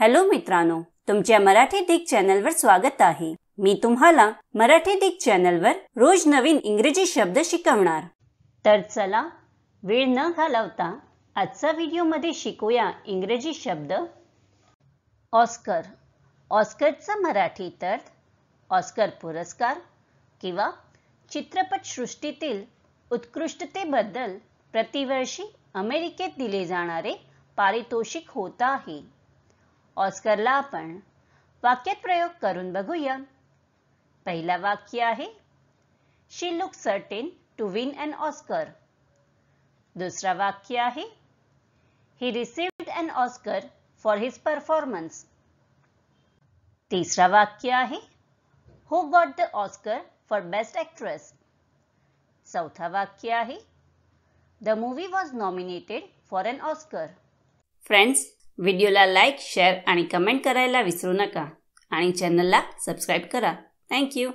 Hello मित्रांनो तुमच्या मराठी दिग चॅनलवर स्वागत आहे. मी तुम्हाला मराठी दिग चॅनलवर रोज नवीन इंग्रजी शब्द शिकवणार. तर चला वेळ न घालवता आजचा व्हिडिओमध्ये शिकूया इंग्रजी शब्द. ऑस्कर. ऑस्करचा मराठी तर ऑस्कर पुरस्कार किंवा चित्रपटसृष्टीतील उत्कृष्टतेबद्दल प्रतिवर्षी अमेरिकेत दिले जाणारे पारितोषिक होत आहे. ऑस्करला आपण वाक्यात प्रयोग करून बघूया. पहिला वाक्य आहे she look certain to win an Oscar दुसरा वाक्य आहे he received an Oscar for his performance तिसरा वाक्य आहे who got the Oscar for best actress चौथा वाक्य आहे the movie was nominated for an Oscar friends व्हिडिओला लाईक शेअर आणि कमेंट करायला विसरू नका. आणि चॅनलला सबस्क्राईब करा. थँक्यू